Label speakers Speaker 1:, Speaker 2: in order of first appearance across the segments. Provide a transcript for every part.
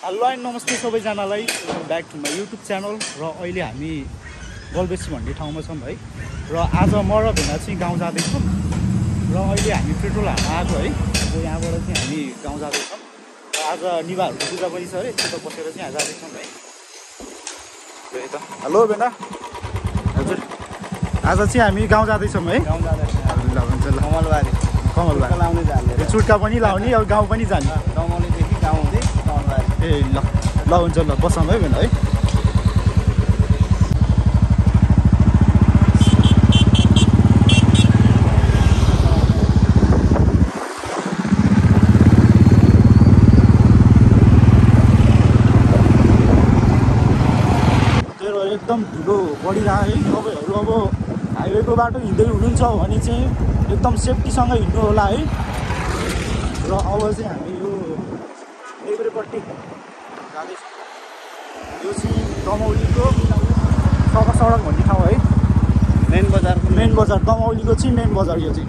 Speaker 1: Hello and नमस्ते सबैजनालाई। Back to my YouTube channel र अहिले हामी गलबेसी भन्ने ठाउँमा छौँ है। र आज म र भेना चाहिँ गाउँ जाँदैछौँ। र अहिले हामी पेट्रोल हाल्न आएको है। अब यहाँबाट चाहिँ हामी गाउँ जाँदैछौँ। र आज निभाहरूको पूजा पनि छ अरे। त्यो बसेर चाहिँ जाँदैछौँ है। त हेलो भेना। हजुर। आज चाहिँ हामी गाउँ जाँदैछौँ है।
Speaker 2: गाउँ जाँदैछ।
Speaker 1: ल हुन्छ ल
Speaker 2: कमलबारी।
Speaker 1: कमलबार।
Speaker 2: लाउने जाने
Speaker 1: चुट्का पनि लाउने अब गाउँ पनि जाने
Speaker 2: दमौलीदेखि गाउँ हुँदै कमलबारी
Speaker 1: ए ल ल हुन्छ ल बसाउँ है भेना है? एकदम ढिलो बढिरह्यो है तपाईँहरू अब हाइवेको बाटो हिँड्दै हुनुहुन्छ भने चाहिँ एकदम सेफ्टीसँग हिँड्नु होला है। र अब चाहिँ हामी यो चाहिँ दमौलीको सडक सडक भन्ने ठाउँ है।
Speaker 2: मेन बजारको
Speaker 1: मेन बजार दमौलीको चाहिँ मेन बजार यो चाहिँ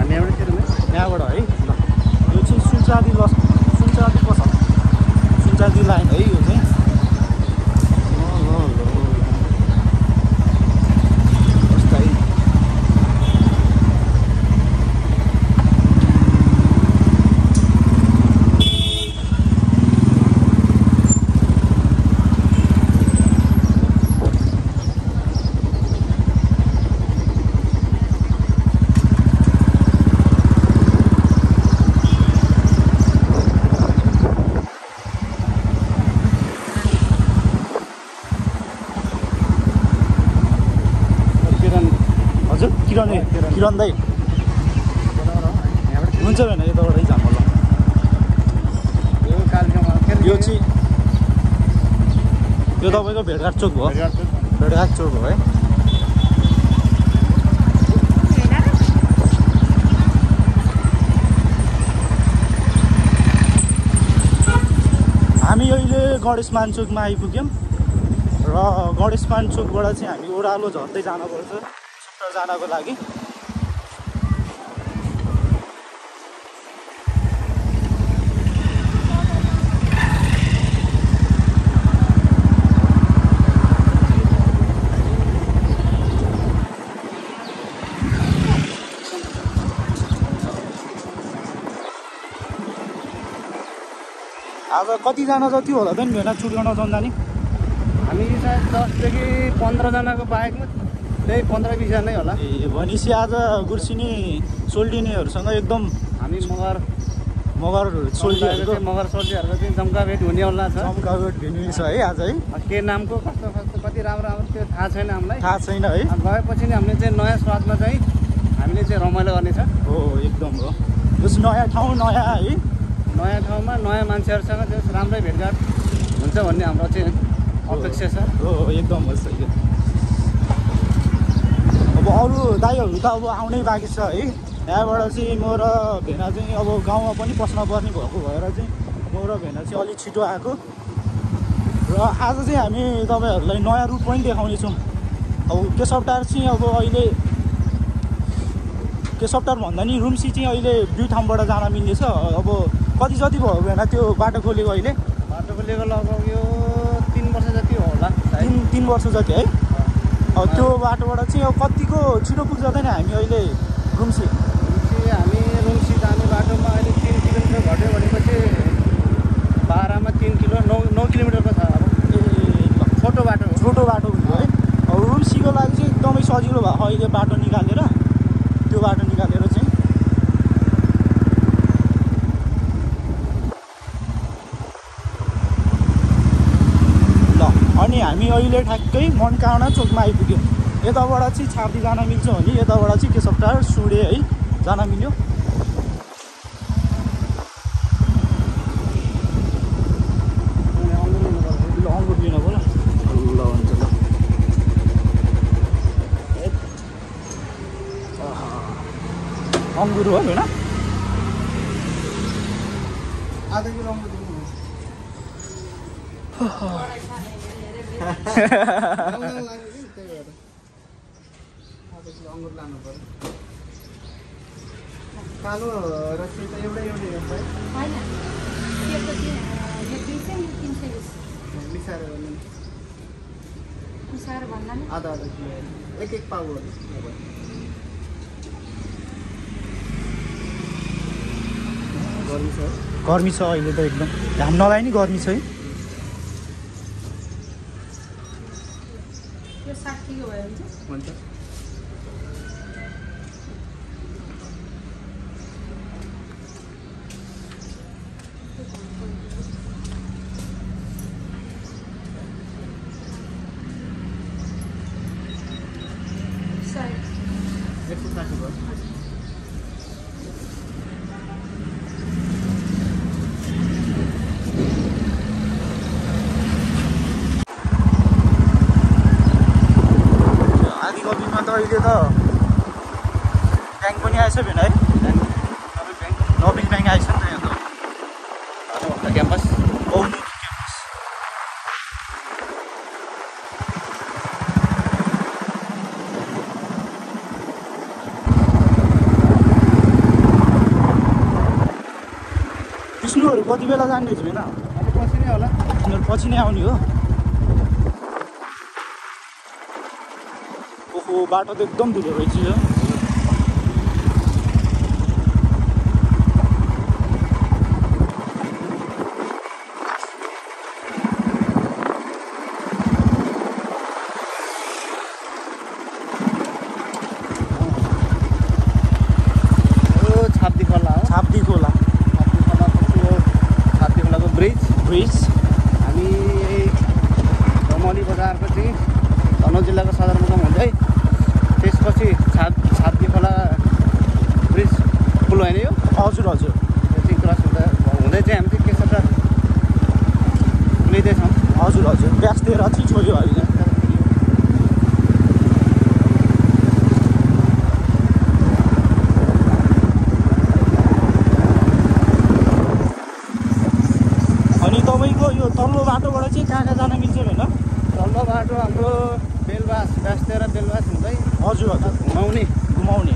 Speaker 2: हामी एउटा तिर्नु
Speaker 1: यहाँबाट है ल यो चाहिँ सुनचाँदी लस सुनचाँदी पसल सुनचाँदी लाइन है यो चाहिँ ल, ल, ल। कस्तो है?
Speaker 2: किरण
Speaker 1: हजुर किरण
Speaker 2: किरण।
Speaker 1: दाई हुन्छ भने यताबाटै जानु होला
Speaker 2: यो
Speaker 1: चाहिँ यो तपाईँको भेटघाट चोक भयो
Speaker 2: भेटघाट
Speaker 1: चोक हो है हामी अहिले गणेशमान चोकमा आइपुग्यौँ र गणेशमान चोकबाट चाहिँ हामी ओह्रालो झर्दै जानुपर्छ। जानको लागि। आज कतिजना जति होला त नि भेना चुट गर्न जाने
Speaker 2: हामी सायद दसदेखि पन्ध्रजनाको बाहेकमा त्यही पन्ध्र बिसजनै होला।
Speaker 1: ए भनेपछि आज गुर्सिनी सोल्टिनेहरूसँग एकदम
Speaker 2: हामी मगर
Speaker 1: मगर सोल्टिहरूको
Speaker 2: मगर सोल्टीहरूको चाहिँ जम्का भेट हुनेवाला छ
Speaker 1: चम्कावेट भेन्यु छ है आज है।
Speaker 2: के नामको कस्तो कस्तो कति राम्रो राम्रो त्यो थाहा छैन हामीलाई।
Speaker 1: थाहा छैन है।
Speaker 2: गएपछि नै हामीले चाहिँ नयाँ स्वादमा चाहिँ हामीले चाहिँ रमाइलो गर्नेछ।
Speaker 1: हो एकदम हो। जस नयाँ ठाउँ नयाँ है।
Speaker 2: नयाँ ठाउँमा नयाँ मान्छेहरूसँग चाहिँ राम्रै भेटघाट हुन्छ भन्ने हाम्रो चाहिँ अपेक्षा छ।
Speaker 1: हो एकदम हो सही। अरू दाईहरू त अब आउनै बाँकी छ है। यहाँबाट चाहिँ म र भेना चाहिँ अब गाउँमा पनि पस्न पर्ने भएको भएर चाहिँ म र भेना चाहिँ अलिक छिटो आएको। र आज चाहिँ हामी तपाईँहरूलाई नयाँ रुट पनि देखाउनेछौँ। अब केशवटार चाहिँ अब अहिले केशवटार भन्दा नि रुम्सी चाहिँ अहिले दुई ठाउँबाट जान मिल्नेछ। अब कति जति भयो भेना त्यो बाटो खोलेको अहिले?
Speaker 2: बाटोको लेभल लगभग यो तिन वर्ष जति होला
Speaker 1: तिन तिन वर्ष जति है? त्यो बाटोबाट चाहिँ अब कतिको छिटो पुग्छ त नि हामी अहिले रुम्सी
Speaker 2: रुम्सी हामी रुम्सी जाने बाटोमा अहिले तिन किलोमिटर घट्यो भनेपछि बाह्रमा तिन किलो नौ नौ किलोमिटरको छ अब। छोटो बाटो
Speaker 1: छोटो बाटो हुन्थ्यो है। रुम्सीको लागि चाहिँ एकदमै सजिलो भएको अहिले बाटो निकालेर त्यो बाटो निकालेर चाहिँ ल अनि हामी अहिले ठ्याक्कै मनकाउना चोकमा आइपुग्यौँ। यताबाट चाहिँ छार्दी जान मिल्छ भने यताबाट चाहिँ केशवटार सुडे है जान मिल्यो। अङ्गुर हो होइन
Speaker 2: आधा किलो अङ्गुर दिनु ल्याउन गर्मी छ
Speaker 1: अहिले त एकदम घाम नलाइ नि गर्मी छ है
Speaker 3: त्यो साठीको भयो भने चाहिँ
Speaker 2: हुन्छ
Speaker 3: सय
Speaker 2: एक सय साठी भयो
Speaker 1: आधी गर्मीमा त अहिले त ब्याङ्क पनि आएछ भेन है नबिल ब्याङ्क आएछ नि त यहाँ त
Speaker 2: क्याम्पस
Speaker 1: औली विष्णुहरू कति बेला जाने
Speaker 2: अब पछि नै होला
Speaker 1: तिनीहरू पछि नै आउने हो। ओहो बाटो त एकदम धुलो रहेछ यो
Speaker 2: यो छाप्दी खोला हो
Speaker 1: छाप्दी खोला
Speaker 2: छाप्दी खोलापछि यो छाप्दी खोलाको ब्रिज।
Speaker 1: ब्रिज।
Speaker 2: हामी धमली बजारको चाहिँ धनौ जिल्लाको सदरमुकाम हुँदै त्यसपछि छाप छाप्दी खोला ब्रिज पुल होइन यो?
Speaker 1: हजुर हजुर।
Speaker 2: त्यो चाहिँ क्रस हुँदा हुँदै चाहिँ हामी चाहिँ केशवटार पुगिँदैछौँ
Speaker 1: हजुर हजुर। ब्यासतिर चाहिँ छोड्यो अहिले अनि तपाईँको यो तल्लो बाटोबाट चाहिँ कहाँ कहाँ जान मिल्छ होइन
Speaker 2: तल्लो बाटो हाम्रो बेलबास ब्यासतिर बेलबास हुँदै
Speaker 1: हजुर हजुर।
Speaker 2: घुमाउने?
Speaker 1: घुमाउने।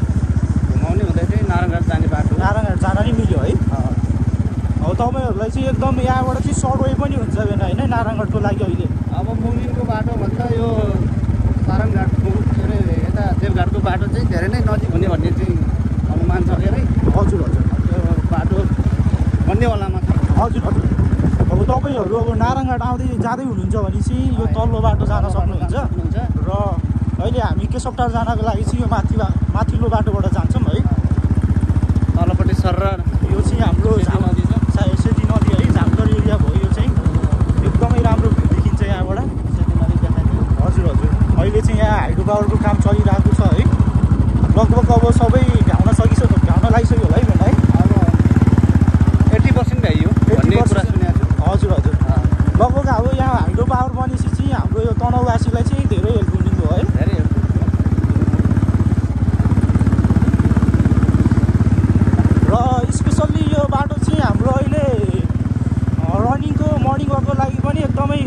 Speaker 2: घुमाउने हुँदै चाहिँ नारायणघाट जाने बाटो।
Speaker 1: नारायणघाट जान नि मिल्यो है। अब तपाईँहरूलाई चाहिँ एकदम यहाँबाट चाहिँ सर्ट वे पनि हुन्छ भने होइन? नारायणघाटको लागि अहिले।
Speaker 2: अब मुमिनको बाटो भन्दा यो पुग- के अरे यता देवघाटको बाटो चाहिँ धेरै नै नजिक हुने भन्ने चाहिँ अनुमान छ के अरे?
Speaker 1: हजुर हजुर।
Speaker 2: त्यो बाटो बन्नेवालामा छ।
Speaker 1: हजुर हजुर। अब तपाईँहरू अब नारायणघाट आउँदै जाँदै हुनुहुन्छ भने चाहिँ यो तल्लो बाटो जान सक्नुहुन्छ। र अहिले हामी केशवटार जानको लागि चाहिँ यो माथि माथिल्लो बाटोबाट जान्छौँ है
Speaker 2: तलपट्टि सर
Speaker 1: यो चाहिँ हाम्रो
Speaker 2: सेती
Speaker 1: झाम-
Speaker 2: नदी छ।
Speaker 1: सा- सेती नदी है झामतर एरिया भयो यो चाहिँ एकदमै राम्रो भ्यू देखिन्छ यहाँबाट
Speaker 2: सेती नदी देखाइदियो
Speaker 1: हजुर हजुर अहिले चाहिँ यहाँ हाइड्रो पावरको काम चलिरहेको छ है लगभग अब सबै भ्याउन सकिसक्यो भ्याउन लागिसक्यो होला है भेन है
Speaker 2: अब एट्टी पर्सेन्ट भ्याइयो भन्ने
Speaker 1: 80%
Speaker 2: कुरा सुनेको छु
Speaker 1: हजुर हजुर
Speaker 2: अँ,
Speaker 1: लगभग अब यहाँ हाइड्रो पावर बनेपछि चाहिँ हाम्रो यो तनहुवासीलाई चाहिँ धेरै हेल्प हुने भयो है
Speaker 2: धेरै
Speaker 1: र स्पेसल्ली यो बाटो चाहिँ हाम्रो अहिले रनिङको मर्निङ वाकको लागि पनि एकदमै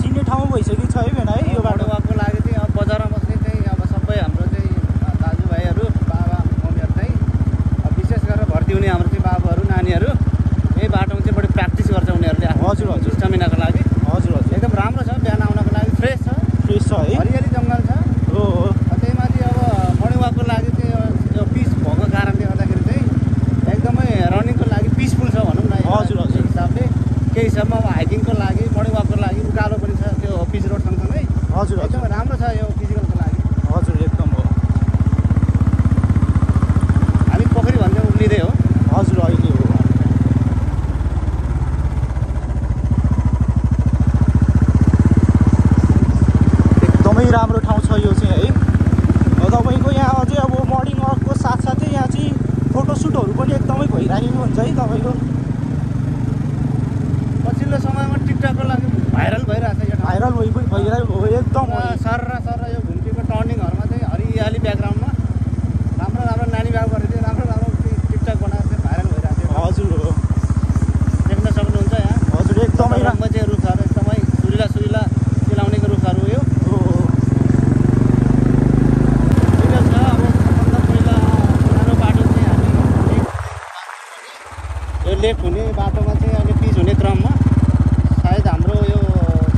Speaker 1: चिन्ने ठाउँ भइसकेको छ है भेन है यो बाटो
Speaker 2: बाटोको लागि चाहिँ अब बजारमा बस्ने चाहिँ अब सबै हाम्रो चाहिँ अ, दाजुभाइहरू बाबा मम्मीहरू चाहिँ अब विशेष गरेर भर्ती हुने हाम्रो चाहिँ बाबाहरू नानीहरू यही बाटोमा चाहिँ बढी प्र्याक्टिस गर्छ उनीहरूले आफ्नो
Speaker 1: हजुर, हजुर।
Speaker 2: स्टामिनाको लागि
Speaker 1: हजुर हजुर
Speaker 2: एकदम राम्रो छ बिहान आउनको लागि फ्रेस छ
Speaker 1: फ्रेस छ है
Speaker 2: हरियाली जङ्गल छ
Speaker 1: हो हो
Speaker 2: त्यही माथि अब मर्निङ वाकको लागि चाहिँ यो- यो पिस भएको कारणले गर्दाखेरि चाहिँ एकदमै रनिङको लागि पिसफुल छ भनौँ न
Speaker 1: हजुर, हजुर।
Speaker 2: त्यही हिसाबले केही हिसाबमा अब हाइकिङको लागि मर्निङ वाकको लागि उकालो पनि छ त्यो पिच रोड सँगसँगै
Speaker 1: हजुर
Speaker 2: एकदमै राम्रो छ यो फिजिकलको लागि।
Speaker 1: हजुर एकदम हो।
Speaker 2: हामी पोखरी भन्दै उक्लिँदै हो।
Speaker 1: हजुर अहिले हो। एकदमै राम्रो ठाउँ छ यो चाहिँ है। तपाईँको यहाँ अझै अब मर्निङ वाकको साथसाथै यहाँ चाहिँ फोटोसुटहरू पनि एकदमै भइरहेको हुन्छ है तपाईँको।
Speaker 2: पछिल्लो समयमा टिकटकको लागि भाइरल भइरहेको छ
Speaker 1: भाइरल भइ भइरहेको हो एकदम हो।
Speaker 2: सर र सर यो घुम्तीको टर्निङहरूमा चाहिँ हरियाली ब्याकग्राउन्डमा राम्रो राम्रो नानी बाबुहरू चाहिँ राम्रो यो लेक हुने बाटोमा चाहिँ अहिले पिच हुने क्रममा सायद हाम्रो यो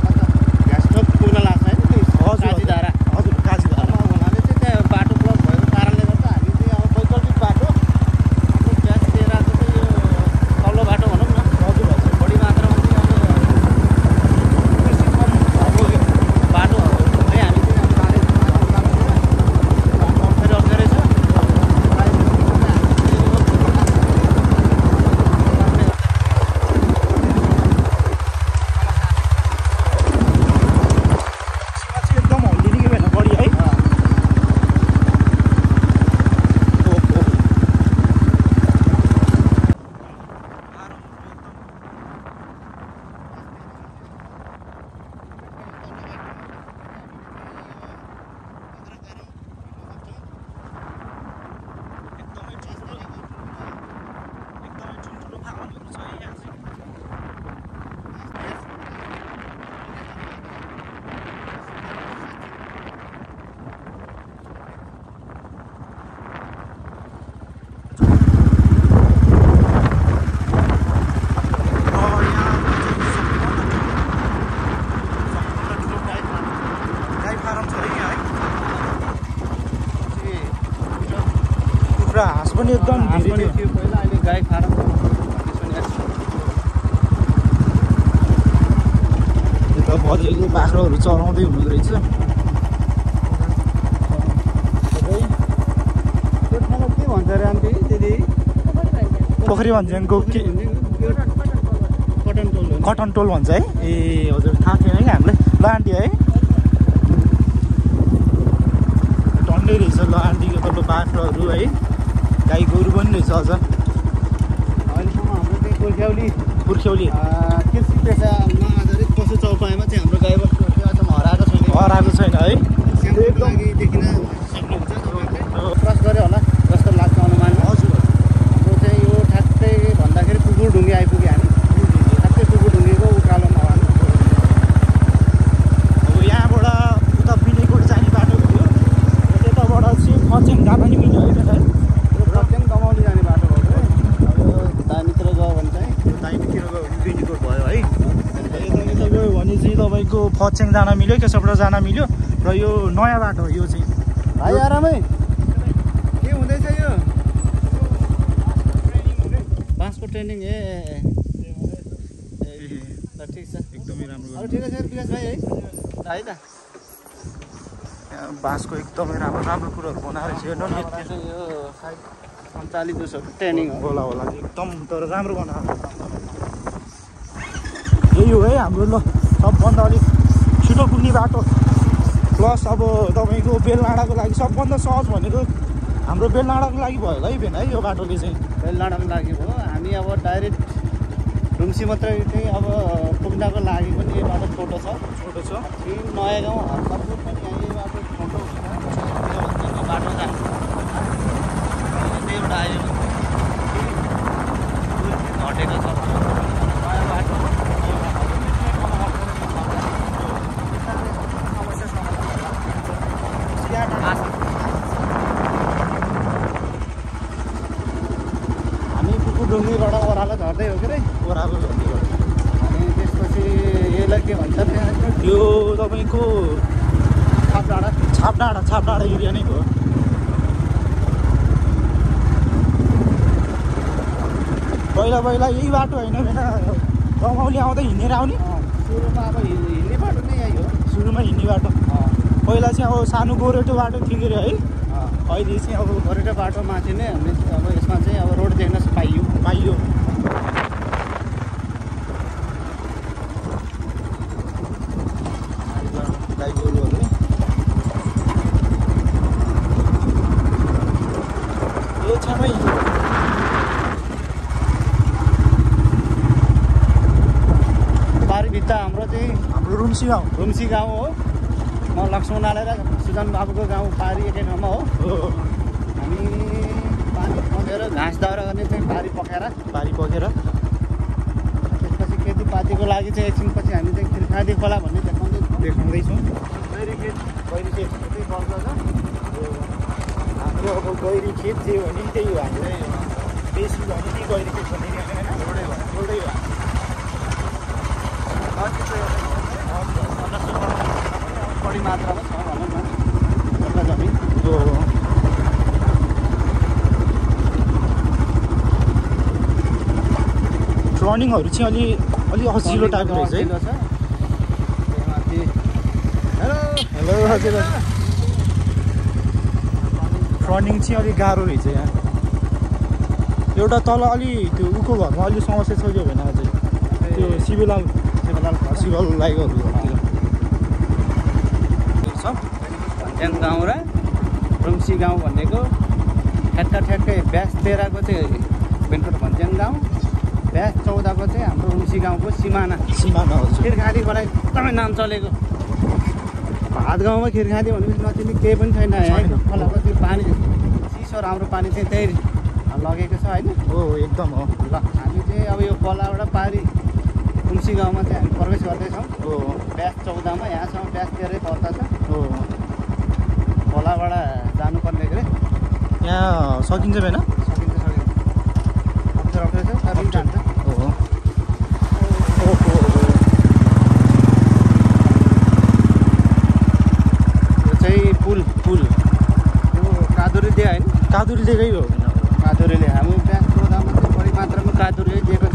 Speaker 2: कता घाँसटोक पुग्न लाग्छ होइन त्यो काजीधारा
Speaker 1: हजुर काजीधारा
Speaker 2: हुनाले चाहिँ त्यहाँ बाटो ब्लक भएको कारणले गर्दा हामी चाहिँ अब वैकल्पिक बाटो हाम्रो ग्यास तेह्रको चाहिँ यो तल्लो बाटो भनौँ न
Speaker 1: हजुर हजुर
Speaker 2: बढी मात्रामा चाहिँ अब कृषि कम भएको यो बाटोहरू है हामी चाहिँ अब बाटो बाटो अप्ठ्यारो अप्ठ्यारै छ प्रायः जस्तो चाहिँ हामी चाहिँ
Speaker 1: यसमा चाहिँ एकदम हल्लिने कि भएन बढी है ओहो। एकदमै ठुल्ठुलो एकदमै ठुल्ठुलो फारमहरू छ है यहाँ चाहिँ गाई फारम छ अरे यहाँ है कुखुरा हाँस पनि एकदम
Speaker 2: हाँस
Speaker 1: धेरै
Speaker 2: पनि पहिला अहिले गाई फारम
Speaker 1: बाख्रोहरू चराउँदै हुनुहुँदो रहेछ
Speaker 2: त्यो ठाउँमा के भन्छ अरे आन्टी दिदी
Speaker 1: पोखरी भन्ज्याङको के
Speaker 2: कटन टोल
Speaker 1: भन्छ है? ए हजुर थाहा थिएन कि हामीलाई। ल आन्टी है। टन्डै रहेछ ल आन्टीको तल बाख्रोहरू है। गाई गोरु पनि रहेछ अझ।
Speaker 2: अहिलेसम्म हाम्रो चाहिँ
Speaker 1: पुर्ख्यौली
Speaker 2: अँ, कृषि पेसामा आधारित पशु चौपायामा चाहिँ हाम्रो गाईबस्तुहरू चाहिँ अझ हराएको छैन।
Speaker 1: हराएको छैन है?
Speaker 2: देखिन सक्नुहुन्छ क्रस गऱ्यो होला जस्तो लाग्छ अनुमानमा
Speaker 1: हजुर।
Speaker 2: हाम्रो चाहिँ यो ठ्याक्कै भन्दाखेरि कुकुर ढुङ्गे आइपुग्यो हामी ठ्याक्कै कुकुर ढुङ्गेको उकालोमा हो हामी
Speaker 1: अब यहाँबाट उता बिनेकोट जाने बाटो भयो र त्यताबाट चाहिँ फच्याङ जाँदा नि मिल्यो है है
Speaker 2: यो प्रत्यङ दमाउली जाने बाटो भएको है अब यो दामीतिर गयो भने चाहिँ
Speaker 1: दाहिनेतिर गयो भने बिनेकोट भयो है यता यता गयो भने चाहिँ फच्याङ जान मिल्यो केशवबाट जान मिल्यो र यो नयाँ बाटो हो यो चाहिँ।
Speaker 2: भाइ आरामै। के हुँदैछ यो? बाँसको ट्रेनिङ ए ए, ए। ए, ल ठिक छ।
Speaker 1: एकदमै राम्रो
Speaker 2: ठिकै छ विकास भाइ है? है त।
Speaker 1: बाँसको एकदमै राम्रो राम्रो कुरोहरू बनाएर हेर्नु नि
Speaker 2: यो सायद सञ्चालित उसहरू ट्रेनिङ हो।
Speaker 1: होला होला एकदम तर राम्रो बनाएर यही हो है हाम्रो ल सबभन्दा अलिक छिटो पुग्ने बाटो। प्लस अब तपाईँको बेलनाडाको लागि सबभन्दा सहज भनेको हाम्रो बेलनाडाको लागि भयो होला है भेन है यो बाटोले चाहिँ।
Speaker 2: बेलडाँडाको लागि हो। हामी अब डाइरेक्ट रुम्सी मात्रै चाहिँ अब पुग्नको लागि पनि यो बाटो छोटो छ।
Speaker 1: छोटो छ।
Speaker 2: फिर नयाँ गाउँ हर्कपुर पनि यहाँ यो बाटो छोटो बाटो जान्छ एउटा आयो घटेको छ नयाँ बाटो हामी कुकुरडुङ्गीबाट ओह्रालो झर्दै हो के अरे
Speaker 1: ओह्रालो झर्ने
Speaker 2: अनि त्यसपछि यसलाई के भन्छ त्यहाँ
Speaker 1: यो तपाईँको
Speaker 2: छाप डाँडा
Speaker 1: छाप डाँडा छाप डाँडा एरिया नै हो। पहिला पहिला यही बाटो होइन भेना रमाउली आउँदा हिँडेर आउने।
Speaker 2: सुरुमा अब हिल्ने बाटो नै यही हो।
Speaker 1: सुरुमा हिँड्ने बाटो। पहिला चाहिँ अब सानो गोरेटो बाटो थियो अरे है। अहिले चाहिँ अब
Speaker 2: गोरेटो बाटो माथि नै हामीले अब यसमा चाहिँ अब रोड देख्न पाइयो।
Speaker 1: पाइयो गाई गोरुहरू यो छेउमै
Speaker 2: बारीभित्ता हाम्रो चाहिँ
Speaker 1: हाम्रो रुम्सी गाउँ
Speaker 2: रुम्सी गाउँ हो म लक्ष्मणालय र सुजन बाबुको गाउँ पारी एकै ठाउँमा हो हामी पानी खनेर घाँस दाउरा गर्ने चाहिँ बारी पकाएर
Speaker 1: बारी पकेर
Speaker 2: त्यसपछि खेतीपातीको लागि चाहिँ एकछिनपछि हामी चाहिँ त्रिखादी खोला भन्ने देखाउँदैछौँ
Speaker 1: देखाउँदैछौँ
Speaker 2: गैरी खेत गैरी खेत त्यही बग्छ
Speaker 1: हाम्रो अब गैरी खेत जे हो नि त्यही हो हाम्रो बेसी भने त्यही गैरी खेत भन्ने रनिङहरू चाहिँ अलि अलि अजिलो टाइपको रहेछ है।
Speaker 2: हेलो
Speaker 1: हजुर। रनिङ चाहिँ अलिक गाह्रो रहेछ यहाँ। एउटा तल अलि त्यो उको घरमा अलि समस्या छ कि भने अझै त्यो शिवलाल
Speaker 2: शिवलाल
Speaker 1: शिवल लाइकहरू
Speaker 2: छ गाउँ र रुम्सी गाउँ भनेको ठ्याक्क ठ्याक्कै ब्यास तेह्रको चाहिँ बेनकोट भन्ज्याङ गाउँ। भ्यास चौधको चाहिँ हाम्रो उम्सी गाउँको सिमाना।
Speaker 1: सिमाना हो
Speaker 2: खिरखाँदीबाट एकदमै नाम चलेको। भात गाउँमा खिरखाँदी भनेपछि नचिने केही पनि छैन है। खोलाको त्यो पानी चिसो राम्रो पानी चाहिँ त्यही लगेको छ होइन।
Speaker 1: हो एकदम हो।
Speaker 2: ल हामी चाहिँ अब यो खोलाबाट पारी। उम्सी गाउँमा चाहिँ हामी प्रवेश गर्दैछौँ।
Speaker 1: हो
Speaker 2: ब्यास चौधमा यहाँसम्म ब्यास तेह्रै पर्दा छ।
Speaker 1: हो
Speaker 2: खोलाबाट जानुपर्ने के अरे।
Speaker 1: यहाँ सकिन्छ भएन?
Speaker 2: पुल पुल यो कादुरी दिए होइन
Speaker 1: कादुरीले हो
Speaker 2: कादुरीले हाम्रो त्यहाँ बढी मात्रामा कादुरी दिएको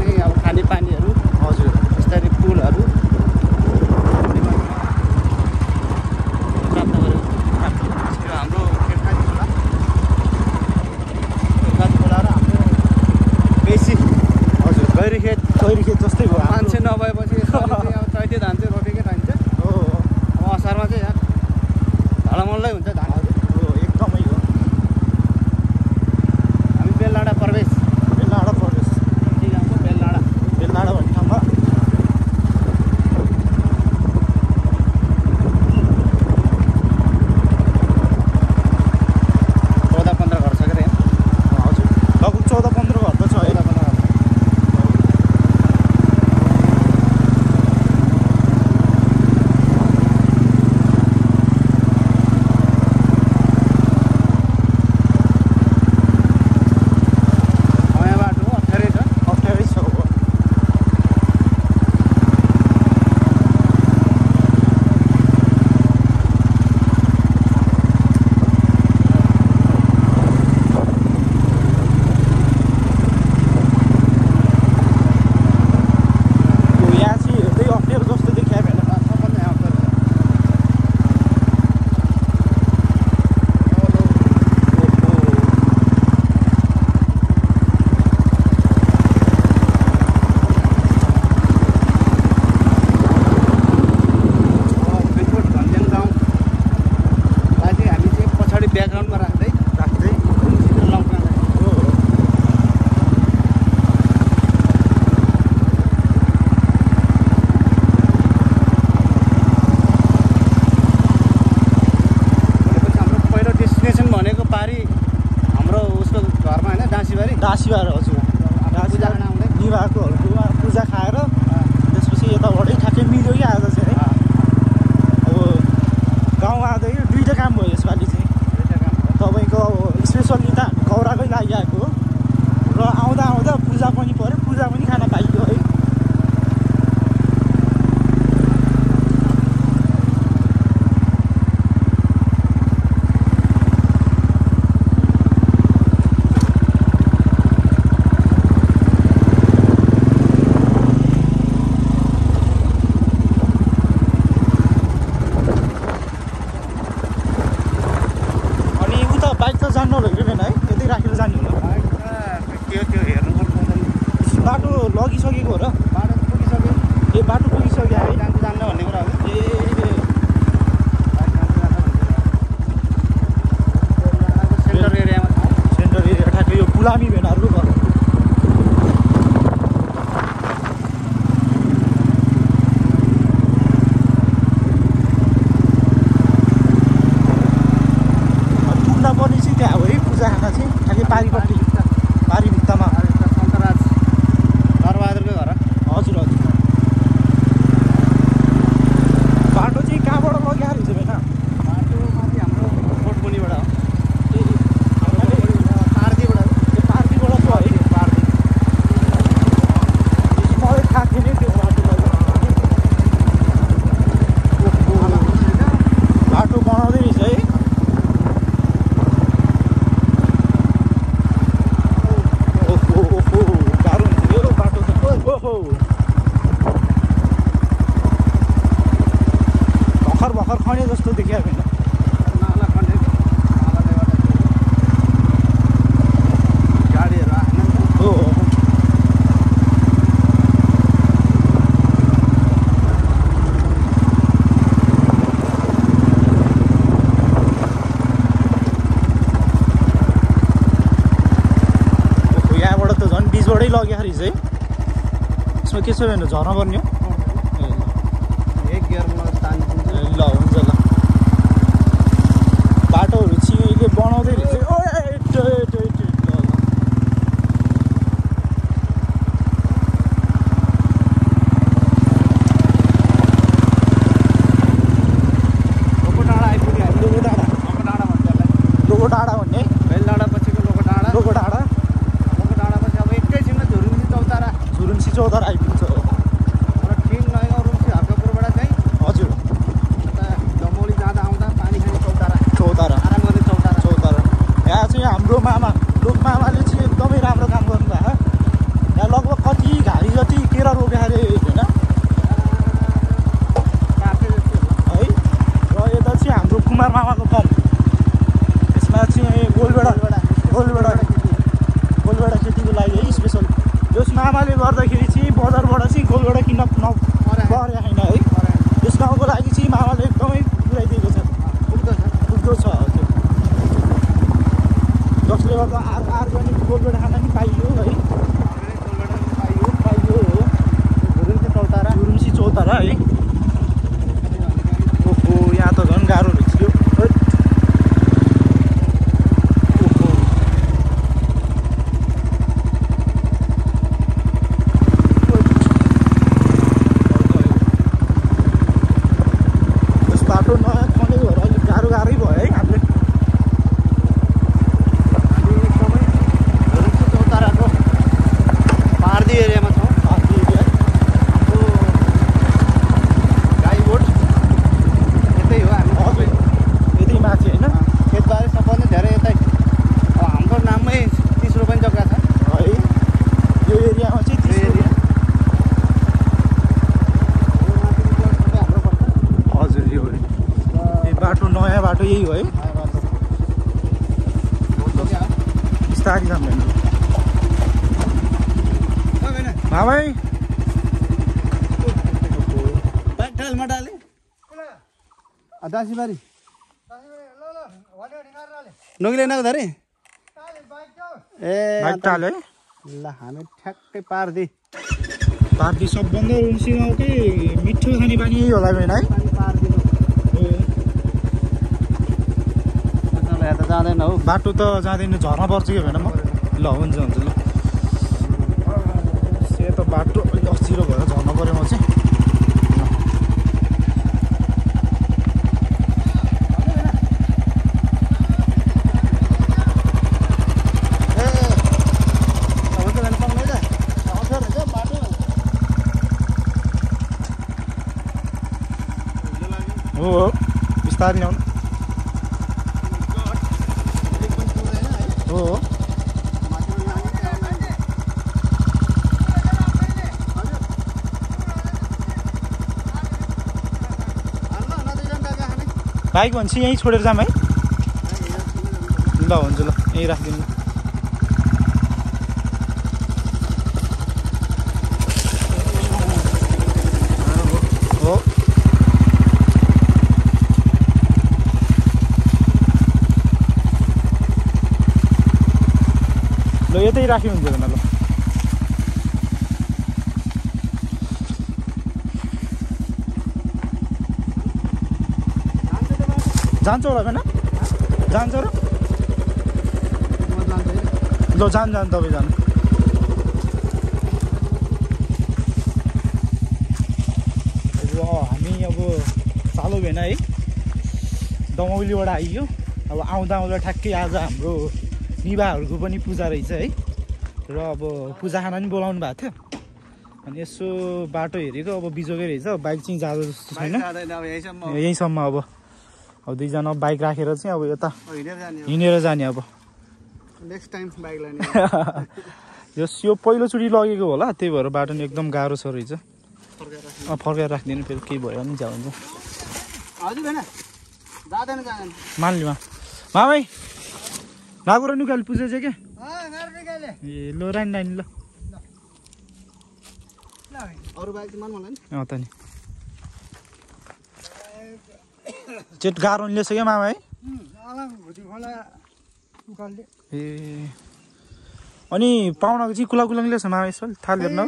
Speaker 1: यसमा के छ भने झर्न पर्ने हो ए,
Speaker 2: नगद अरे ए
Speaker 1: बाइक टाल है
Speaker 2: ल हामी ठ्याक्कै पारिदिई
Speaker 1: पार्टी सबभन्दा रुम्सी गाउँकै मिठो खाने बानी यही होला मेन है
Speaker 2: पानी उनीहरूलाई हेर्दा जाँदैन हौ
Speaker 1: बाटो त जाँदैन झर्न पर्छ कि भएन म ल हुन्छ हुन्छ ल से त बाटो अलिक अस्थिरो भएर झर्न पऱ्यो म चाहिँ
Speaker 2: ए हुन्छ भने पाउनु है त अवसर हुन्छ बाटो
Speaker 1: हो हो बिस्तारै ल्याउनु हो बाइक भनेपछि यहीँ छोडेर जाऊँ है। ल हुन्छ ल यहीँ राखिदिनु। ल यतै राख्यो हुन्छ भने ल जान्छ होला भएन जान्छ र? ल जानु जानु तपाईँ जानु। हामी अब सालो भएन है। दमौलीबाट आइयो। अब आउँदा आउँदा ठ्याक्कै आज हाम्रो विवाहहरूको पनि पूजा रहेछ है। र अब पूजा खाना पनि बोलाउनु भएको थियो। अनि यसो बाटो हेरेको अब बिजोकै रहेछ। बाइक चाहिँ जाँदो जस्तो छैन। यहीँसम्म। अब। अब दुईजना बाइक राखेर चाहिँ अब यता हिँडेर जाने अब।
Speaker 2: नेक्स्ट टाइम बाइक लाने
Speaker 1: यस यो पहिलोचोटि लगेको होला त्यही भएर बाटो नि एकदम गाह्रो छ रहेछ। फर्काएर राखिदिनु फेरि केही भयो भने जा हुन्छ मान्लिमा मामै नागुरा निकाली पुजेछ क्या ए लो ल
Speaker 2: नि
Speaker 1: अँ त नि चेट गाह्रो लिएछ क्या मामा है ए अनि पाहुनाको चाहिँ कुला कुलाङ ल्याउँछ मामा यसो थाल हेर्न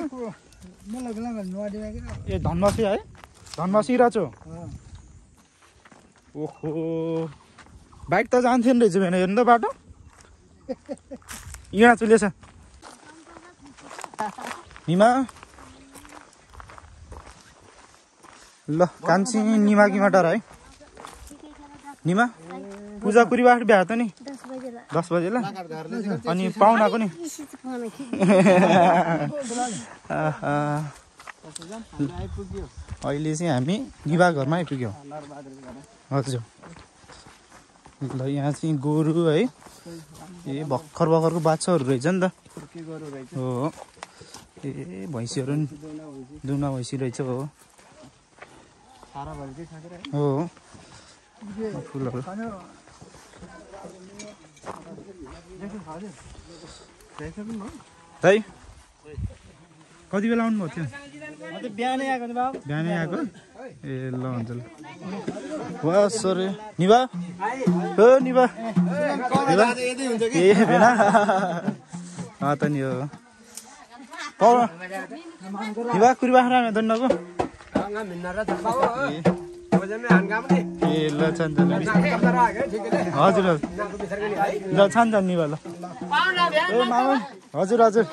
Speaker 1: ए धनमासी है धनमासी राचो ओहो बाइक त जान्थ्यो नि रहेछ भने हेर्नु त बाटो यहाँ चुलेछ हिमा ल कान्छी निमा किमा डर है। निमा? पूजा कुरीबाट बिहा त नि?
Speaker 3: दस बजे ला।
Speaker 1: अनि पाहुनाको नि। अहिले चाहिँ हामी निभा घरमा आइपुग्यौँ। हजुर। ल यहाँ चाहिँ गोरु है। ए भर्खर भर्खरको बाछाहरू रहेछ नि त। हो। ए भैँसीहरू नि दुना भैँसी रहेछ हो। हो। फुलहरू। है। कति बेला आउनुभएको थियो
Speaker 2: बिहानै आएको
Speaker 1: ए ल हुन्छ ल। वा सर निभा? हो निभा। ए भेना। त नि हो। निभा कुरिबा रामे दण्डको ए ल छन् छन्। हजुर हजुर। ल छन् छन् निभा ल। ए मामा। हजुर हजुर।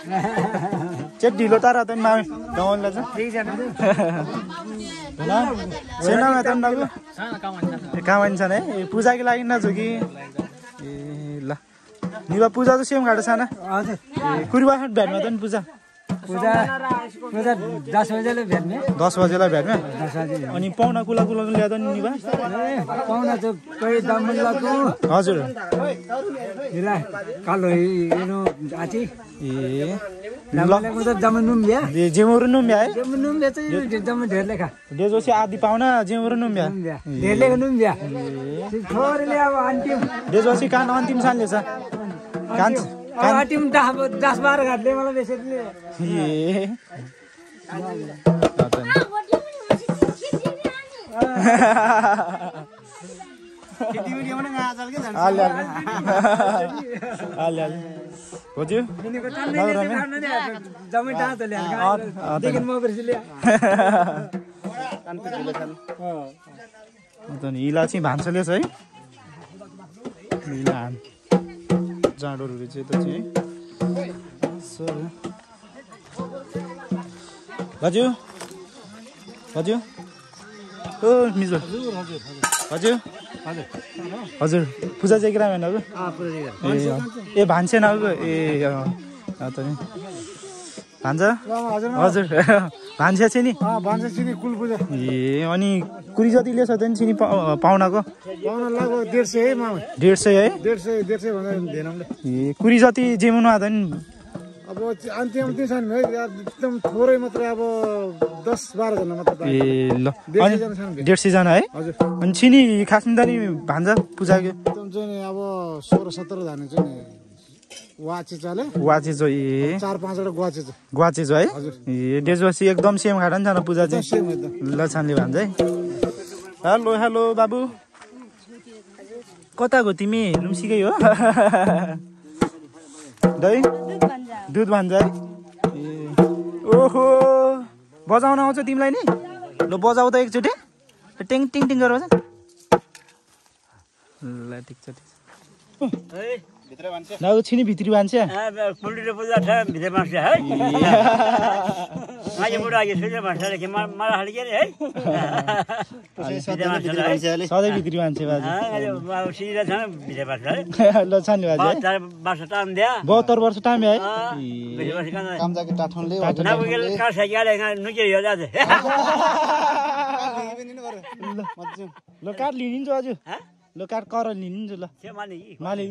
Speaker 1: चेट ढिलो तारा त नि मामे। गाउँलाई चाहिँ। कामाइन छन् है ए पूजाको लागि नजु कि? ए ल। निभा पूजा त सेम घाटो
Speaker 4: हजुर।
Speaker 1: ए कुरिबा भ्याटमा त नि पूजा।
Speaker 4: पूजा दस
Speaker 1: बजेलाई
Speaker 4: भेट्ने? भेट्ने
Speaker 1: अनि पाहुना कुला कुला ल्याउँदा नि
Speaker 4: पाहुना चाहिँ कोही दमुलाको
Speaker 1: हजुर।
Speaker 4: कालो हेर्नु
Speaker 1: ए। है। खा आदि पाहुना जेमहरू नुम्ब्या। कान अन्तिम सालले छ। कान
Speaker 4: अब अन्तिम दस दस बाह्र घाटले मलाई बेसरी
Speaker 1: ए हाल्यो हाल्यो हाल्यो हजुर
Speaker 4: जमै डाँच ल्याएर देखि म बेसी
Speaker 1: अन्त नि इला चाहिँ भान्सले छ है इला जाँडोहरू रहेछ यता चाहिँ है सर। हजुर। हजुर। ओ हजुर। हजुर। पूजा चाहिँ ग्राम होइन ए ए भान्से न ए त नि भान्सा हजुर भान्सा चाहिँ नि
Speaker 4: भन्छ सिनी कुल पूजा
Speaker 1: ए अनि कुरी जति लिएछ त नि चिनी पाहुनाको
Speaker 4: पाहुना लगभग डेढ सय है मामा।
Speaker 1: डेढ सय है?
Speaker 4: डेढ सय डेढ सय भन्दा
Speaker 1: ए कुरी जति जेमुनु आएको नि
Speaker 4: अब अन्तिम छन् है एकदम थोरै मात्रै अब दस बाह्रजना मात्र।
Speaker 1: ए ल।
Speaker 4: डेढ सयजना
Speaker 1: है?
Speaker 4: हजुर।
Speaker 1: अनि चिनी खासमा त नि भान्जा पूजाको?
Speaker 4: एकदम चाहिँ नि अब सोह्र सत्र जाने चाहिँ
Speaker 1: ए
Speaker 4: चार पाँचवटा छ।
Speaker 1: है। ए एकदम सेम घाटा नि छैन पूजा चाहिँ। ल भान्जा है। हेलो हेलो बाबु। कता गयो तिमी? लुम्सीकै हो। दही? दुध भान्जा है। ए ओहो। बजाउन आउँछ तिमीलाई नि? ल बजाउ त एकचोटि। टिङ टिङ टिङ गरेर ल ठिक छ ठिक छ। नाउ छिनी भित्री मान्छे सधैँ भित्री मान्छे
Speaker 5: सिधा छ भित्र मान्छे है?
Speaker 1: ल छान्ने बाजे। है?
Speaker 5: चार बास टाइम दिया
Speaker 1: बहत्तर वर्ष टाइम है
Speaker 5: ना
Speaker 1: ल। काठ लिनिन्छ हजुर ल काठ कर लिनिन्छ ल।
Speaker 5: के माने
Speaker 1: मालिक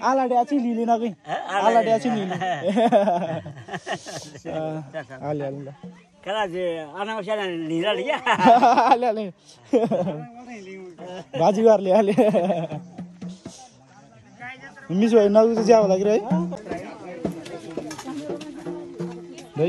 Speaker 1: आलाडे चाहिँ लिलिन कि? आलाडे। चाहिँ लिनु। हाल्यो हाल्यो ल।
Speaker 5: लिया
Speaker 1: हाल्यो मिसो नगु चाहिँ ज्याउ लागि है। है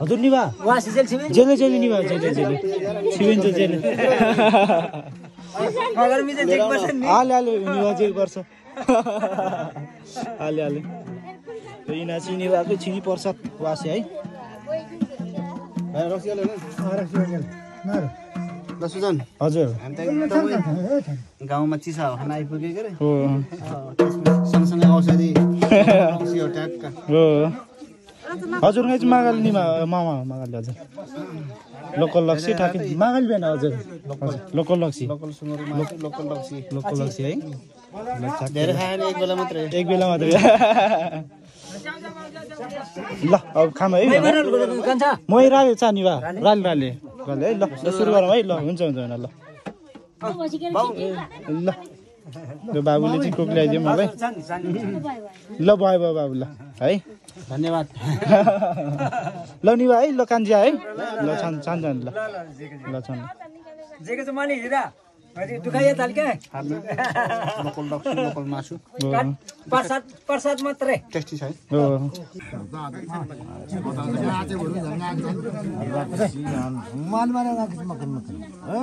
Speaker 1: हजुर निभा जेले जेले निभा जेले जेले हाले हाले पर्छ हाले हाले यिना चाहिँ निभाको छिनी पर्छ वासे है
Speaker 2: रक्सियल होइन ल सुजन।
Speaker 1: हजुर।
Speaker 2: हामी त एकदमै गाउँमा चिसा खाना आइपुग्यो के अरे
Speaker 1: हो।
Speaker 2: त्यसमा सँगसँगै औषधि। औषधि हो
Speaker 1: हजुर चाहिँ मागाली निमा मामा मागाली हजुर। लोकल लक्सी ठ्याक्कै मागाली बिहान हजुर। लोकल। लक्सी।
Speaker 2: लोकल सुँगुर लोकल लक्सी।
Speaker 1: लोकल लक्सी है।
Speaker 2: धेरै खाएन एक बेला मात्रै।
Speaker 1: एक बेला मात्रै। ल अब खाम है। मै राले चानी वा राले राले राले। है ल ल सुरु गरौँ है ल हुन्छ हुन्छ होइन ल। ल ल बाबुले चाहिँ कोक ल्याइदियो मलाई। ल भयो भयो बाबु ल है।
Speaker 2: धन्यवाद।
Speaker 1: ल निभा है ल कान्जिया है। ल छान छान छान ल। ल छान।
Speaker 2: लोकल लक्सी लोकल मासु
Speaker 1: हो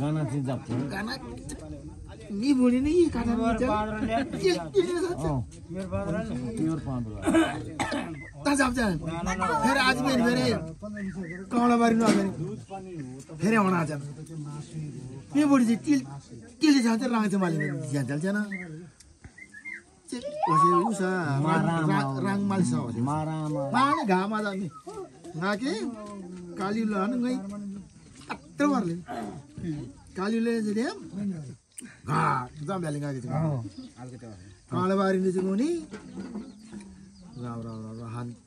Speaker 4: गाना चाहिँ जाप्छ गाना नि बुढी नै काटा ता जाप्छ। फेरि आज पनि फेरि कमलाबारी नगरी फेरि आउन आज। नि बुढी चाहिँ टिल टिल जान्छ राङ चाहिँ मालिक झ्यान चल्छ न उसो राङ मालिस माने घामा जाने नाके कालीले हन गई। अत्र मारले कालीले jadi घा जम भ्याले गएको छ कालोबारी नि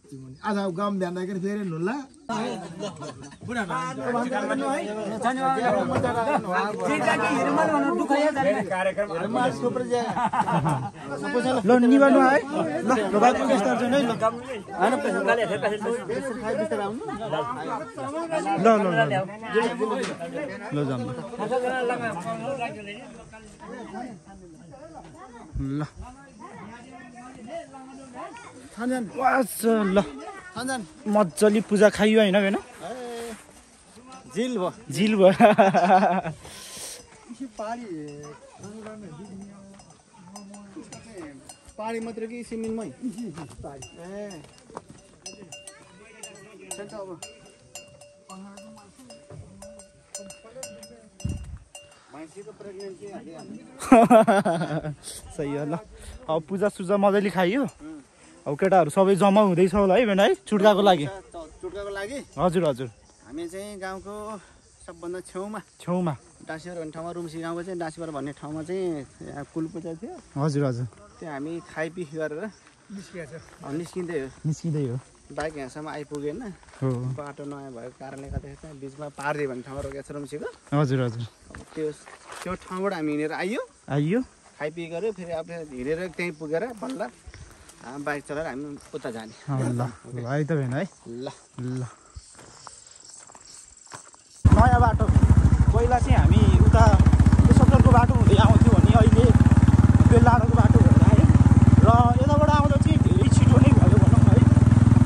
Speaker 4: आज गाउँ ध्यान राखेर फेरि
Speaker 1: ल। ल। ल मजाले पूजा खाइयो होइन होइन
Speaker 2: झिल भयो।
Speaker 1: झिल भयो।
Speaker 2: मात्र कि
Speaker 1: सही हो ल अब। पूजा सुजा मजाले खाइयो? अब केटाहरू सबै जम्मा हुँदैछ होला है भेन है? छुट्काको लागि।
Speaker 2: चुट्काको लागि।
Speaker 1: हजुर हजुर।
Speaker 2: हामी चाहिँ गाउँको सबभन्दा छेउमा।
Speaker 1: छेउमा।
Speaker 2: डाँसीबार भन्ने ठाउँमा रुम्सी गाउँको चाहिँ डाँसीबार भन्ने ठाउँमा चाहिँ कुल पूजा थियो।
Speaker 1: हजुर हजुर।
Speaker 2: त्यो हामी खाइपी गरेर निस्किँदै हो।
Speaker 1: निस्किँदै हो।
Speaker 2: बाइक यहाँसम्म आइपुगेन।
Speaker 1: हो।
Speaker 2: बाटो नयाँ भएको कारणले गर्दाखेरि चाहिँ बिचमा पारिदियो भन्ने ठाउँमा रोकेको छ रुम्सीको।
Speaker 1: हजुर हजुर।
Speaker 2: त्यो त्यो ठाउँबाट हामी हिँडेर आइयो।
Speaker 1: आइयो।
Speaker 2: खाइपी गऱ्यो फेरि अब हिँडेर त्यहीँ पुगेर बल्ल बाइक चलाएर हामी उता जाने।
Speaker 1: ल। ल। है त भेन है।
Speaker 2: ल।
Speaker 1: ल। नयाँ बाटो। पहिला चाहिँ हामी उता सत्तरको बाटो हुँदै आउँथ्यो भने अहिले बेलाडोको बाटो भएर आयो र यताबाट आउँदा चाहिँ धेरै छिटो नै भयो भनौँ न है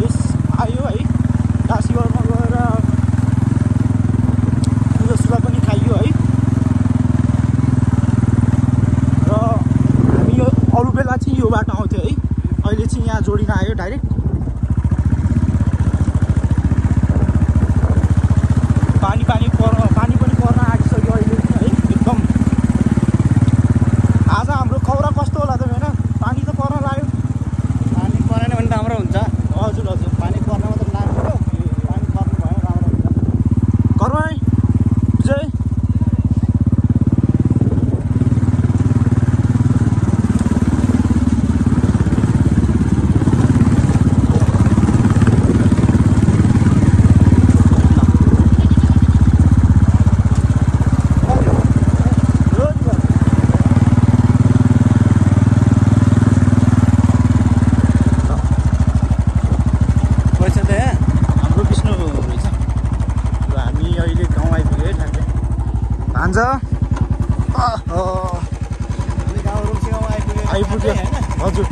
Speaker 1: यस आयो है काशीगढमा गएर पूजा सुजा पनि खाइयो है र हामी यो अरू बेला चाहिँ यो बाटो आउँथ्यो है अहिले चाहिँ चाहिँ यहाँ जोडिन आयो डाइरेक्ट पानी पानी पर्न पानी पनि पर्न आँटिसक्यो अहिले चाहिँ है एकदम आज हाम्रो कौरा कस्तो होला त होइन पानी त पर्न लाग्यो
Speaker 2: पानी परेन भने त राम्रो हुन्छ
Speaker 1: हजुर हजुर
Speaker 2: पानी पर्न मात्रै लाग्छ पानी पर्नु भयो राम्रो हुन्छ
Speaker 1: घरमा आइ विजय
Speaker 2: पैसा त यहाँ
Speaker 1: हाम्रो विष्णु रहेछ ल हामी अहिले गाउँ आइपुग्यो है ठ्याक्कै भान्जा अहो,
Speaker 2: हामी गाउँ रुम्सीगाउँ आइपुग्यो
Speaker 1: आइपुग्यो
Speaker 2: होइन
Speaker 1: हजुर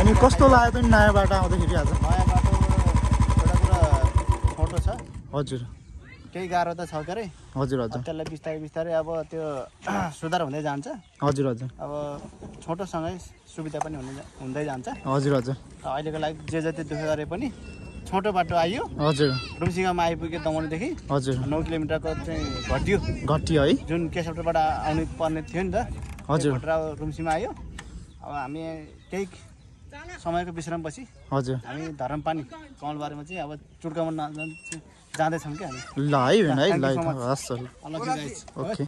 Speaker 1: अनि कस्तो लाग्यो त नि नयाँ बाटो आउँदाखेरि आज।
Speaker 2: नयाँ बाटो एउटा कुरा छोटो छ।
Speaker 1: हजुर।
Speaker 2: केही गाह्रो त छ के अरे
Speaker 1: हजुर हजुर।
Speaker 2: त्यसलाई बिस्तारै बिस्तारै अब त्यो सुधार हुँदै जान्छ।
Speaker 1: हजुर हजुर।
Speaker 2: अब छोटोसँगै सुविधा पनि हुने हुँदै जान्छ।
Speaker 1: हजुर हजुर।
Speaker 2: अहिलेको लागि जे जति दुःख गरे पनि छोटो बाटो आइयो।
Speaker 1: हजुर।
Speaker 2: रुम्सीगाउँमा आइपुग्यो दमौलीदेखि
Speaker 1: हजुर।
Speaker 2: नौ किलोमिटरको चाहिँ घटियो।
Speaker 1: घटियो है।
Speaker 2: जुन केशवटबाट आउनु पर्ने थियो नि त
Speaker 1: हजुर।
Speaker 2: रुम्सीमा आयो। अब हामी केही समयको विश्रामपछि
Speaker 1: हजुर।
Speaker 2: हामी धरमपानी कमलबारीमा चाहिँ अब चुड्कामा जाँदैछौँ क्या हामी।
Speaker 1: ल है भेन है ल. हस् ओके